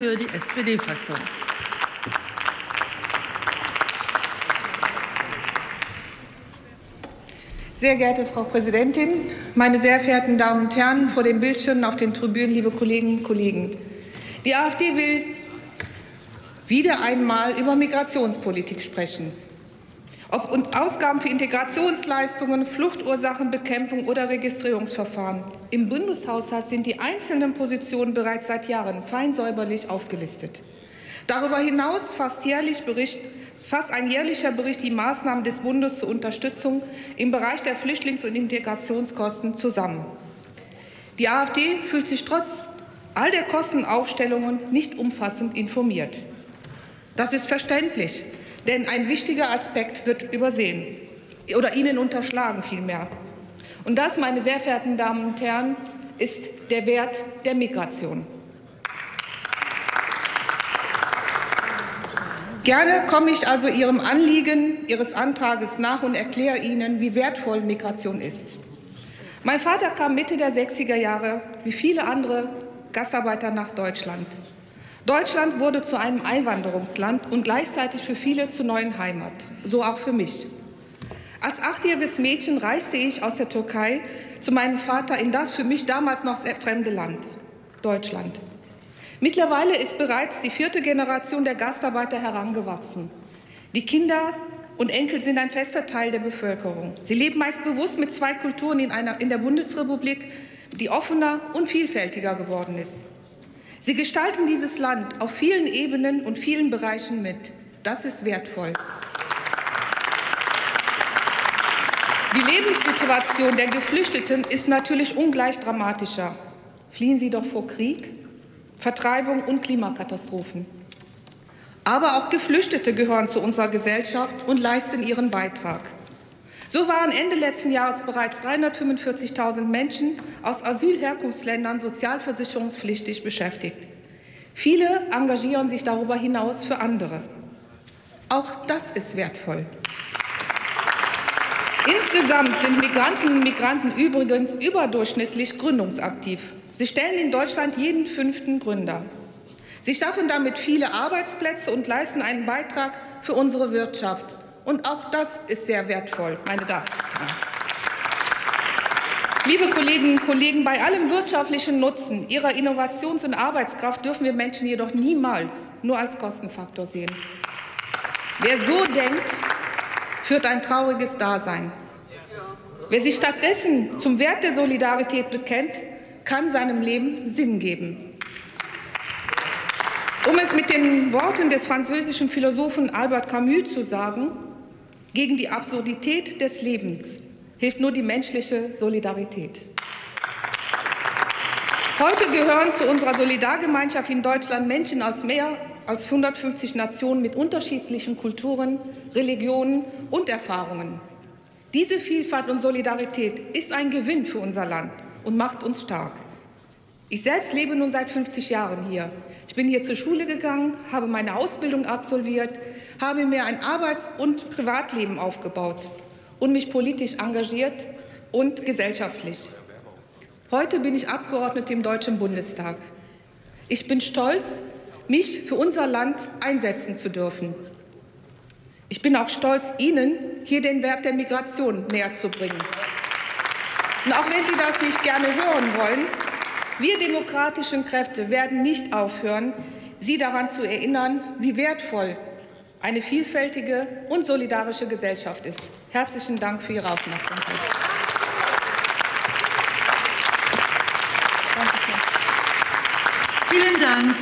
für die SPD-Fraktion. Sehr geehrte Frau Präsidentin, meine sehr verehrten Damen und Herren vor den Bildschirmen auf den Tribünen, liebe Kolleginnen und Kollegen! Die AfD will wieder einmal über Migrationspolitik sprechen. Ob und Ausgaben für Integrationsleistungen, Fluchtursachenbekämpfung oder Registrierungsverfahren. Im Bundeshaushalt sind die einzelnen Positionen bereits seit Jahren feinsäuberlich aufgelistet. Darüber hinaus fasst, jährlich Bericht, fasst ein jährlicher Bericht die Maßnahmen des Bundes zur Unterstützung im Bereich der Flüchtlings- und Integrationskosten zusammen. Die AfD fühlt sich trotz all der Kostenaufstellungen nicht umfassend informiert. Das ist verständlich. Denn ein wichtiger Aspekt wird übersehen oder Ihnen unterschlagen vielmehr. Und das, meine sehr verehrten Damen und Herren, ist der Wert der Migration. Gerne komme ich also Ihrem Anliegen Ihres Antrages nach und erkläre Ihnen, wie wertvoll Migration ist. Mein Vater kam Mitte der 60er Jahre, wie viele andere Gastarbeiter, nach Deutschland. Deutschland wurde zu einem Einwanderungsland und gleichzeitig für viele zur neuen Heimat, so auch für mich. Als achtjähriges Mädchen reiste ich aus der Türkei zu meinem Vater in das für mich damals noch fremde Land, Deutschland. Mittlerweile ist bereits die vierte Generation der Gastarbeiter herangewachsen. Die Kinder und Enkel sind ein fester Teil der Bevölkerung. Sie leben meist bewusst mit zwei Kulturen in, einer, in der Bundesrepublik, die offener und vielfältiger geworden ist. Sie gestalten dieses Land auf vielen Ebenen und vielen Bereichen mit. Das ist wertvoll. Die Lebenssituation der Geflüchteten ist natürlich ungleich dramatischer. Fliehen sie doch vor Krieg, Vertreibung und Klimakatastrophen. Aber auch Geflüchtete gehören zu unserer Gesellschaft und leisten ihren Beitrag. So waren Ende letzten Jahres bereits 345.000 Menschen aus Asylherkunftsländern sozialversicherungspflichtig beschäftigt. Viele engagieren sich darüber hinaus für andere. Auch das ist wertvoll. Insgesamt sind Migranten und Migranten übrigens überdurchschnittlich gründungsaktiv. Sie stellen in Deutschland jeden fünften Gründer. Sie schaffen damit viele Arbeitsplätze und leisten einen Beitrag für unsere Wirtschaft. Und auch das ist sehr wertvoll, meine Damen und Herren. Liebe Kolleginnen und Kollegen, bei allem wirtschaftlichen Nutzen Ihrer Innovations- und Arbeitskraft dürfen wir Menschen jedoch niemals nur als Kostenfaktor sehen. Wer so denkt, führt ein trauriges Dasein. Wer sich stattdessen zum Wert der Solidarität bekennt, kann seinem Leben Sinn geben. Um es mit den Worten des französischen Philosophen Albert Camus zu sagen, gegen die Absurdität des Lebens hilft nur die menschliche Solidarität. Heute gehören zu unserer Solidargemeinschaft in Deutschland Menschen aus mehr als 150 Nationen mit unterschiedlichen Kulturen, Religionen und Erfahrungen. Diese Vielfalt und Solidarität ist ein Gewinn für unser Land und macht uns stark. Ich selbst lebe nun seit 50 Jahren hier. Ich bin hier zur Schule gegangen, habe meine Ausbildung absolviert, habe mir ein Arbeits- und Privatleben aufgebaut und mich politisch engagiert und gesellschaftlich. Heute bin ich Abgeordnete im Deutschen Bundestag. Ich bin stolz, mich für unser Land einsetzen zu dürfen. Ich bin auch stolz, Ihnen hier den Wert der Migration näher zu bringen. Und auch wenn Sie das nicht gerne hören wollen, wir demokratischen Kräfte werden nicht aufhören, Sie daran zu erinnern, wie wertvoll eine vielfältige und solidarische Gesellschaft ist. Herzlichen Dank für Ihre Aufmerksamkeit. Vielen Dank.